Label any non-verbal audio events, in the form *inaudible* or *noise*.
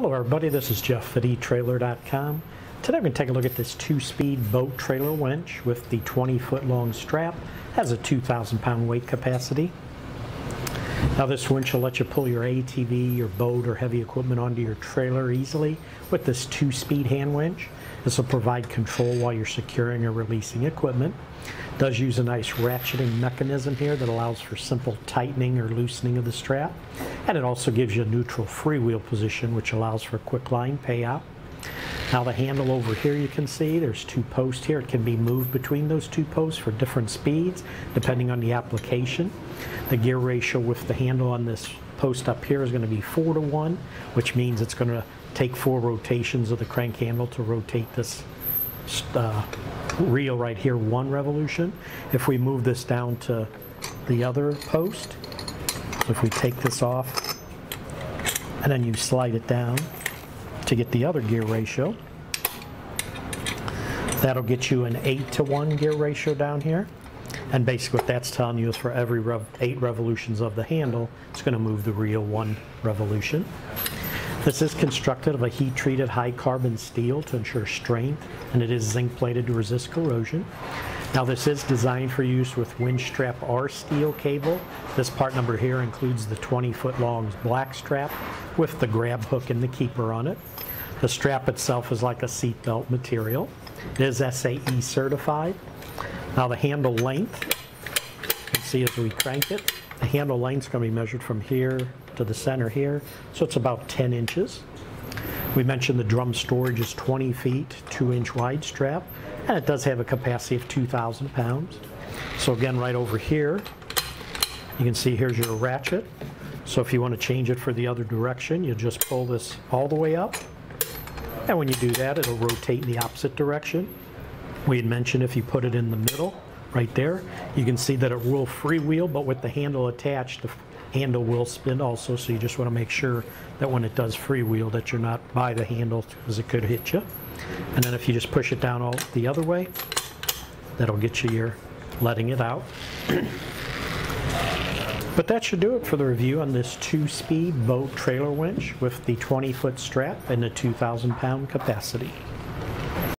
Hello everybody, this is Jeff at eTrailer.com. Today I'm going to take a look at this two-speed boat trailer winch with the 20 foot long strap. has a 2,000 pound weight capacity. Now this winch will let you pull your ATV, your boat, or heavy equipment onto your trailer easily with this two-speed hand winch. This will provide control while you're securing or releasing equipment. It does use a nice ratcheting mechanism here that allows for simple tightening or loosening of the strap. And it also gives you a neutral freewheel position which allows for quick line payout. Now the handle over here you can see there's two posts here. It can be moved between those two posts for different speeds depending on the application. The gear ratio with the handle on this post up here is going to be 4 to 1 which means it's going to take four rotations of the crank handle to rotate this uh, reel right here one revolution. If we move this down to the other post, so if we take this off and then you slide it down to get the other gear ratio, that'll get you an 8 to 1 gear ratio down here. And basically what that's telling you is for every rev eight revolutions of the handle, it's going to move the reel one revolution. This is constructed of a heat-treated high carbon steel to ensure strength, and it is zinc plated to resist corrosion. Now this is designed for use with winch strap R steel cable. This part number here includes the 20 foot long black strap with the grab hook and the keeper on it. The strap itself is like a seatbelt material. It is SAE certified. Now the handle length, you can see as we crank it, the handle length is going to be measured from here to the center here, so it's about 10 inches. We mentioned the drum storage is 20 feet, 2 inch wide strap, and it does have a capacity of 2,000 pounds. So again, right over here, you can see here's your ratchet. So if you want to change it for the other direction, you just pull this all the way up. And when you do that, it'll rotate in the opposite direction. We had mentioned if you put it in the middle, right there, you can see that it will freewheel, but with the handle attached, the handle will spin also, so you just want to make sure that when it does freewheel that you're not by the handle because it could hit you. And then if you just push it down all the other way, that'll get you your letting it out. *clears throat* but that should do it for the review on this two-speed boat trailer winch with the 20-foot strap and the 2,000 pound capacity.